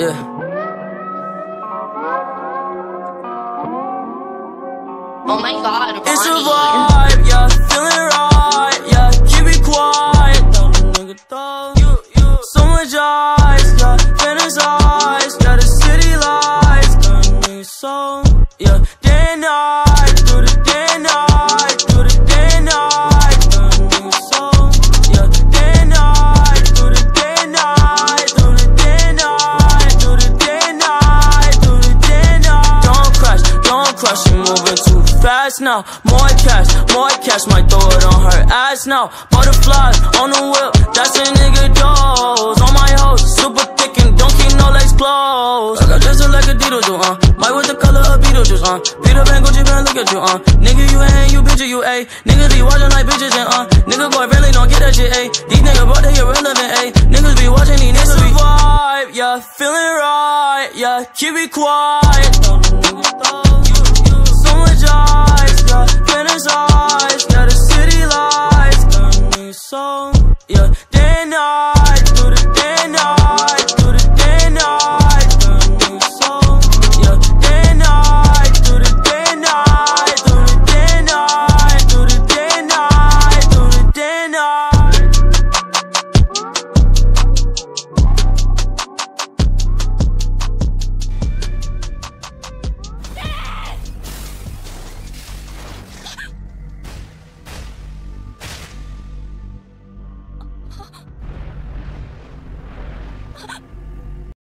Yeah. Oh my god, It's a Ronnie. vibe, yeah, feeling right, yeah, keep it quiet, don't nigga thug. You, you, so much ice, yeah, fantasize, yeah, the city lights, turn me so, yeah, day and night, now. More cash, more cash, might throw it on her ass now. Butterflies on the whip, that's a nigga dose. On my hoes, super thick and don't keep no legs closed. I got dressed like a Beetle do, uh. Might with the color of Beetlejuice, uh. Peter Pan, Gucci Pan, look at you, uh. Nigga, you ain't, you picture, you, a. Niggas be watching like bitches and, uh. Nigga, boy, really don't get that shit, a. These niggas brought they irrelevant, a. Niggas be watching, these niggas vibe, yeah. Feeling right, yeah. Keep it quiet.